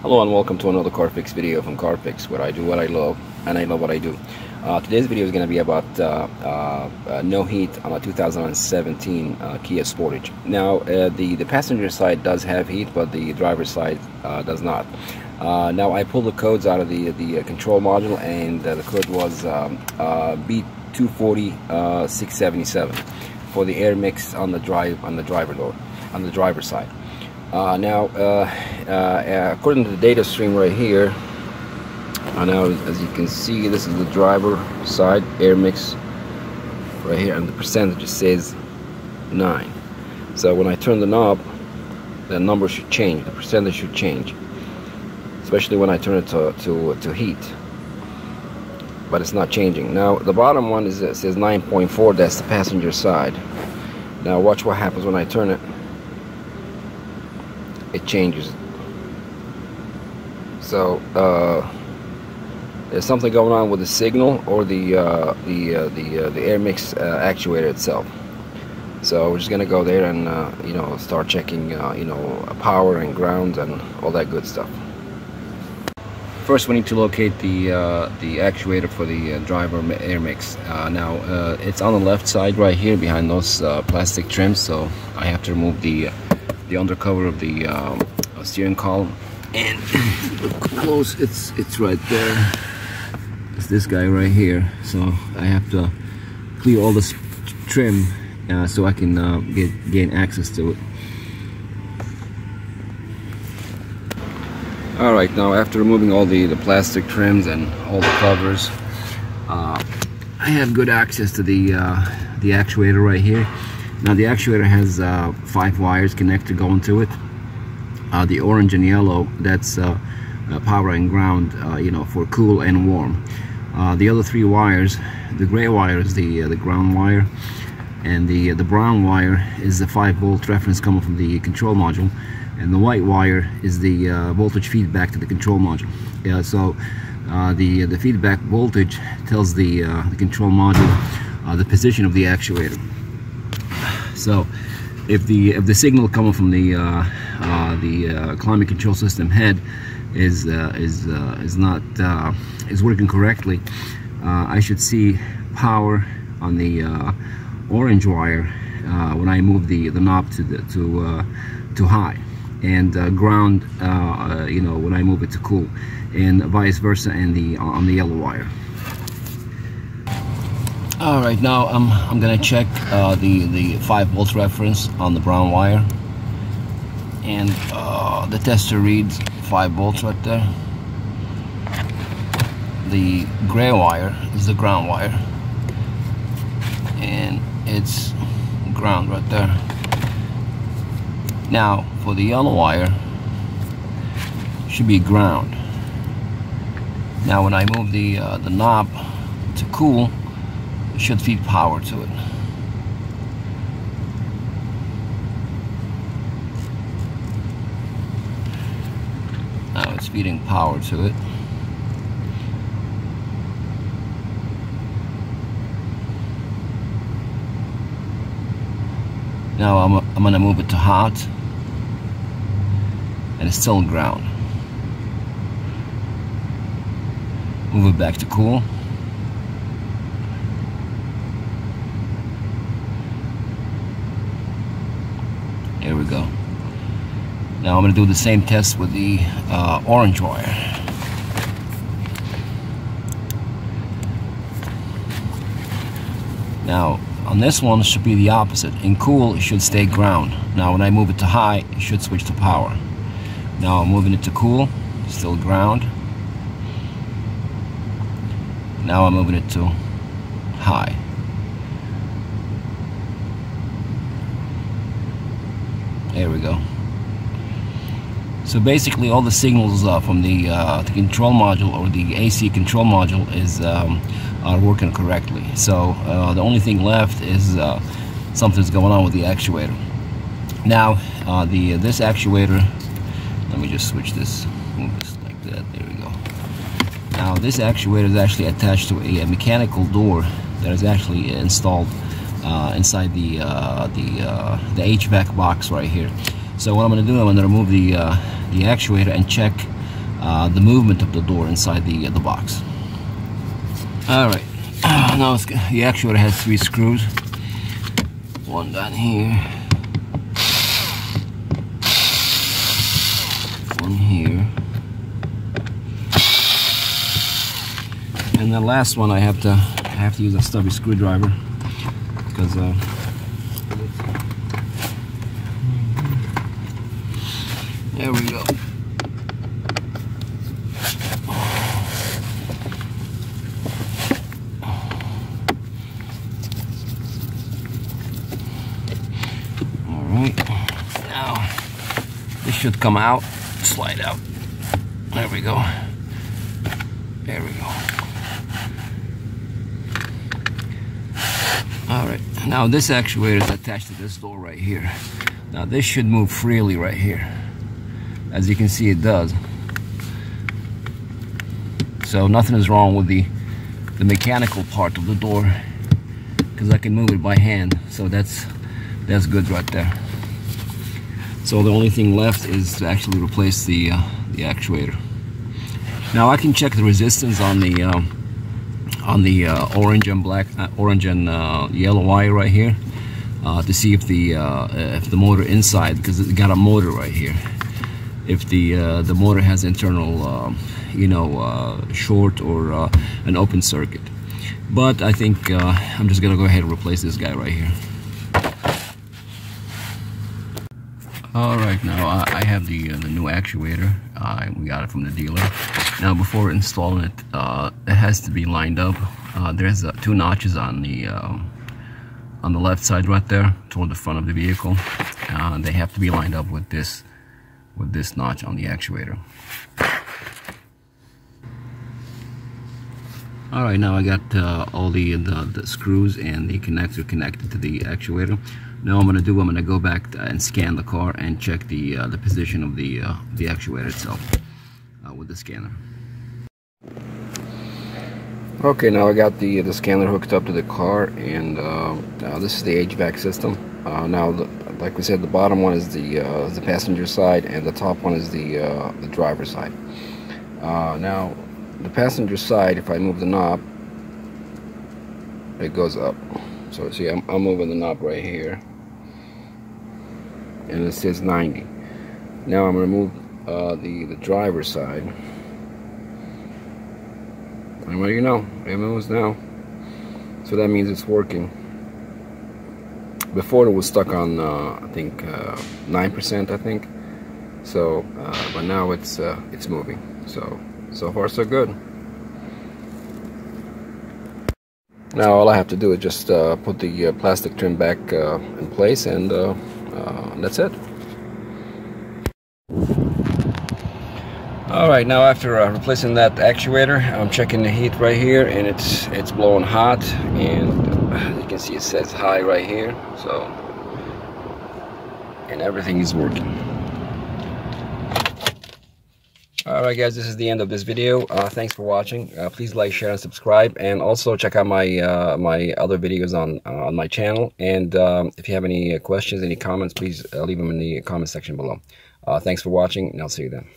Hello and welcome to another Carfix video from Carfix where I do what I love and I love what I do. Uh, today's video is going to be about uh, uh, uh no heat on a 2017 uh, Kia Sportage. Now uh, the, the passenger side does have heat but the driver's side does not. now I pulled the codes out of the, the control module and the code was um, B240 677 for the air mix on the drive on the driver door on the driver's side. Uh, now, uh, uh, according to the data stream right here, I know as you can see, this is the driver side air mix right here, and the percentage says 9. So when I turn the knob, the number should change, the percentage should change, especially when I turn it to, to, to heat. But it's not changing. Now, the bottom one is it says 9.4, that's the passenger side. Now, watch what happens when I turn it it changes. So uh, there's something going on with the signal or the uh, the uh, the uh, the air mix uh, actuator itself. So we're just gonna go there and uh, you know start checking you know power and ground and all that good stuff. First, we need to locate the uh, the actuator for the uh, driver air mix. Uh, now it's on the left side right here behind those plastic trims. So I have to remove the the undercover of the um, steering column and close it's it's right there it's this guy right here so I have to clear all this trim uh, so I can uh, get gain access to it all right now after removing all the the plastic trims and all the covers uh, I have good access to the uh, the actuator right here now the actuator has uh, five wires connected going to it. Uh, the orange and yellow, that's uh, uh power and ground, you know, for cool and warm. The other three wires, the gray wire is the the ground wire, and the the brown wire is the 5 volt reference coming from the control module, and the white wire is the voltage feedback to the control module. Yeah, so the the feedback voltage tells the the control module the position of the actuator. So if the if the signal coming from the uh, uh, the uh, climate control system head is uh, is uh, is not uh, is working correctly, I should see power on the orange wire when I move the the knob to the to to high and ground you know when I move it to cool and vice versa in the on the yellow wire. All right now I'm, I'm gonna check uh, the the 5 volt reference on the brown wire. And uh, the tester reads 5 volts right there. The gray wire is the ground wire. And it's ground right there now for the yellow wire should be ground now when I move the uh, the knob to cool it should feed power to it. Now it's feeding power to it. Now I'm, I'm going to move it to hot and it's still ground. Move it back to cool. There we go. Now I'm going to do the same test with the uh, orange wire. Now on this one it should be the opposite. In cool it should stay ground. Now when I move it to high it should switch to power. Now I'm moving it to cool, still ground. Now I'm moving it to high. There we go. So basically all the signals uh, from the, uh, the control module or the AC control module is um, are working correctly. So uh, the only thing left is uh, something's going on with the actuator. Now uh, the this actuator, let me just switch this, move this like that, there we go. Now this actuator is actually attached to a, a mechanical door that is actually installed uh, inside the uh, the uh, the HVAC box right here. So what I'm going to do, I'm going to remove the uh, the actuator and check uh, the movement of the door inside the the box. All right, now the actuator has three screws. One down here, one here, and the last one I have to I have to use a stubby screwdriver because uh, there we go. All right, now this should come out, slide out. There we go. There we go. All right, now this actuator is attached to this door right here. Now this should move freely right here. As you can see, it does. So nothing is wrong with the, the mechanical part of the door because I can move it by hand. So that's, that's good right there. So the only thing left is to actually replace the, uh, the actuator. Now I can check the resistance on the um, on the uh, orange and black, uh, orange and uh, yellow wire right here uh, to see if the uh, if the motor inside, because it's got a motor right here, if the the motor has internal, um, you know, short or an open circuit. But I think I'm just gonna go ahead and replace this guy right here. All right, now I have the the new actuator. we got it from the dealer. Now before installing it, uh, it has to be lined up. Uh, there's uh, two notches on the um, on the left side right there toward the front of the vehicle. Uh, they have to be lined up with this with this notch on the actuator. All right, now I got uh, all the, the, the screws and the connector connected to the actuator. Now I'm gonna do, I'm gonna go back and scan the car and check the uh, the position of the the actuator itself with the scanner. Okay, now I got the the scanner hooked up to the car, and uh, this is the HVAC system. Uh, now, the, like we said, the bottom one is the uh, the passenger side, and the top one is the uh, the driver side. Uh, now, the passenger side, if I move the knob, it goes up. So see, I'm, I'm moving the knob right here, and it says 90. Now I'm to move uh, the the driver side. And well, you know, it moves now. So that means it's working. Before it was stuck on, uh, I think, 9%, uh, I think. So, uh, but now it's uh, it's moving. So, so far so good. Now all I have to do is just uh, put the plastic trim back in place and that's it. Alright, now after uh, replacing that actuator, I'm checking the heat right here and it's it's blowing hot and uh, you can see it says high right here, so and everything is working. Alright guys, this is the end of this video. Uh, thanks for watching. Uh, please like, share, and subscribe. And also check out my uh, my other videos on uh, on my channel. And um, if you have any questions, any comments, please leave them in the comment section below. thanks for watching, and I'll see you then.